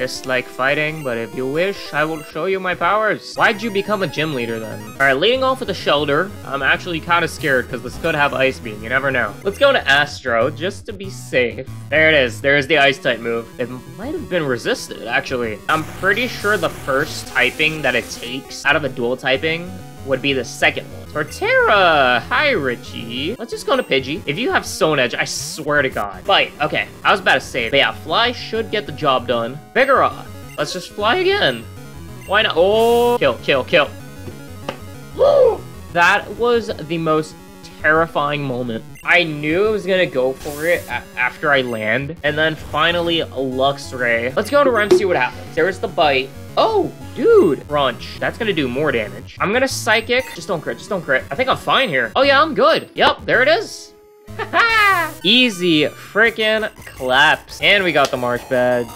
dislike fighting, but if you wish, I will show you my powers. Why'd you become a gym leader then? All right, leading off with the Shellder. I'm actually kind of scared because this could have Ice Beam. You never know. Let's go to Astro just to be safe. There it is. There's the Ice type move. It might have been resisted, actually. I'm pretty sure the first typing that it takes out of a dual typing would be the second one. Torterra! Hi, Richie. Let's just go to Pidgey. If you have Stone Edge, I swear to God. Fight. Okay, I was about to say, but yeah, Fly should get the job done. Vigoroth. Let's just fly again. Why not? Oh, kill, kill, kill. Woo! That was the most terrifying moment. I knew I was gonna go for it after I land, and then finally, Luxray. Let's go to Rem, see what happens. There's the bite. Oh, dude. Crunch. That's gonna do more damage. I'm gonna Psychic. Just don't crit. Just don't crit. I think I'm fine here. Oh, yeah, I'm good. Yep, there it is. Easy freaking claps. And we got the Marsh badge.